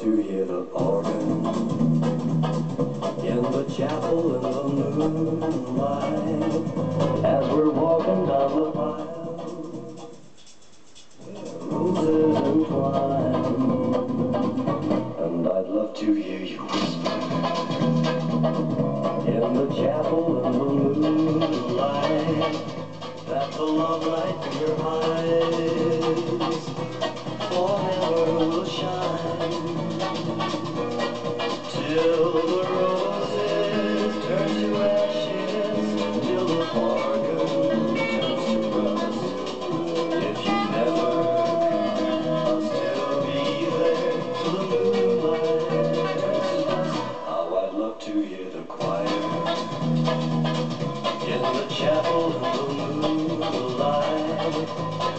to hear the organ in the chapel in the moonlight as we're walking down the aisle. Roses entwined, and I'd love to hear you whisper in the chapel in the moonlight. That the love light in your eyes forever will shine till the roses turn to ashes, till the bargain turns to rust. If you never come, I'll still be there till the turns to dust. How I'd love to hear the choir in the chapel in the moonlight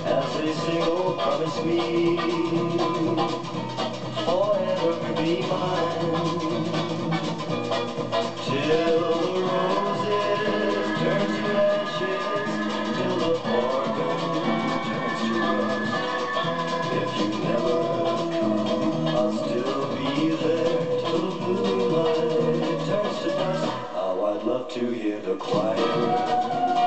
as they sing, oh, promise me forever be mine to hear the choir.